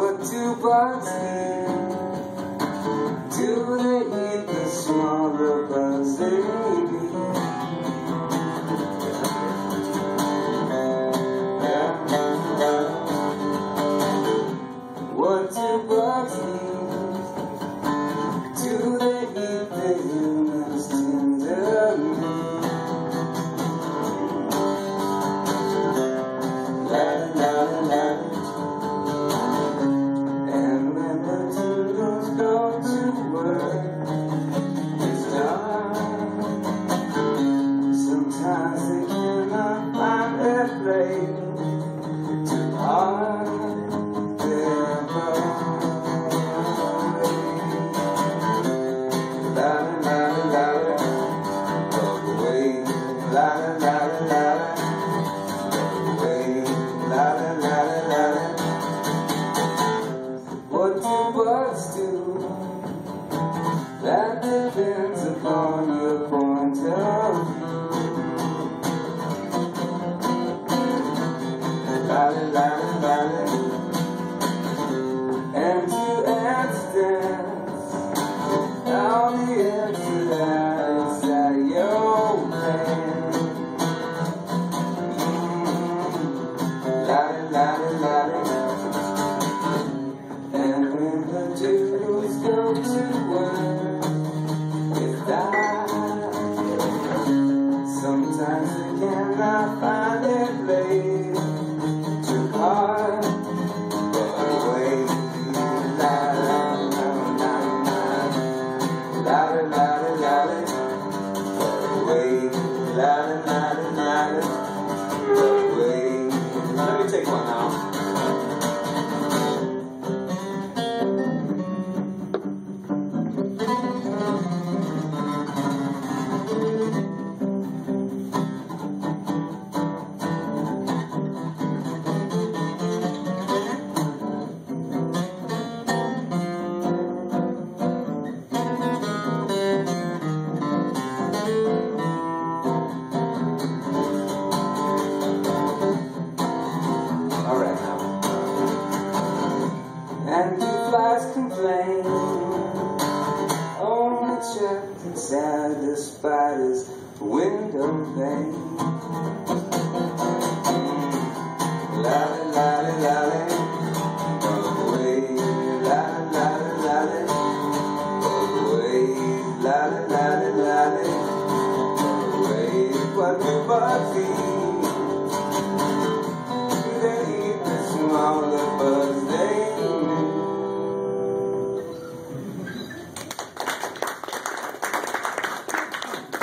What do I do? that I find it late, too hard. Let me take one now. night On the trapped inside the spider's window pane. Lolly, lolly, lolly All the